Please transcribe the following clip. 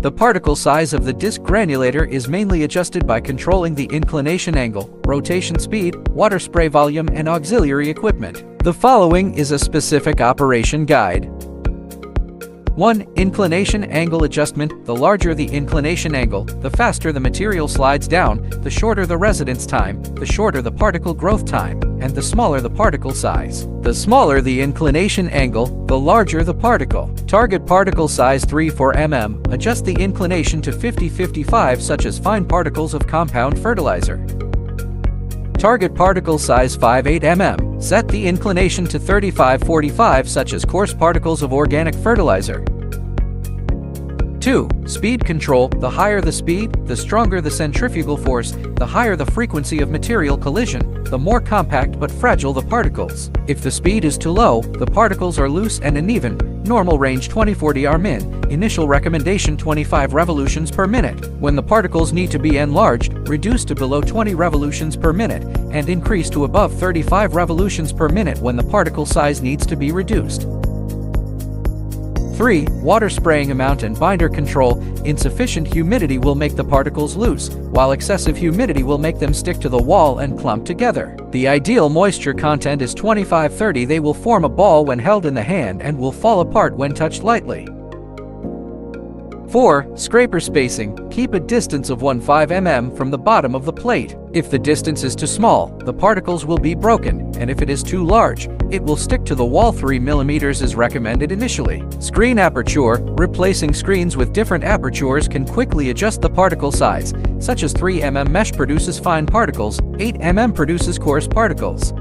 The particle size of the disc granulator is mainly adjusted by controlling the inclination angle, rotation speed, water spray volume, and auxiliary equipment. The following is a specific operation guide. 1. Inclination angle adjustment. The larger the inclination angle, the faster the material slides down, the shorter the residence time, the shorter the particle growth time, and the smaller the particle size. The smaller the inclination angle, the larger the particle. Target particle size 3 4 mm. Adjust the inclination to 50-55 such as fine particles of compound fertilizer. Target particle size 5-8 mm. Set the inclination to 35-45 such as coarse particles of organic fertilizer. 2. Speed control. The higher the speed, the stronger the centrifugal force, the higher the frequency of material collision, the more compact but fragile the particles. If the speed is too low, the particles are loose and uneven. Normal range 2040 are min. Initial recommendation 25 revolutions per minute. When the particles need to be enlarged, reduce to below 20 revolutions per minute, and increase to above 35 revolutions per minute when the particle size needs to be reduced. 3. Water spraying amount and binder control. Insufficient humidity will make the particles loose, while excessive humidity will make them stick to the wall and clump together. The ideal moisture content is 25-30. They will form a ball when held in the hand and will fall apart when touched lightly. 4. Scraper spacing. Keep a distance of 1 5 mm from the bottom of the plate. If the distance is too small, the particles will be broken, and if it is too large, it will stick to the wall 3 mm is recommended initially. Screen aperture. Replacing screens with different apertures can quickly adjust the particle size, such as 3 mm mesh produces fine particles, 8 mm produces coarse particles.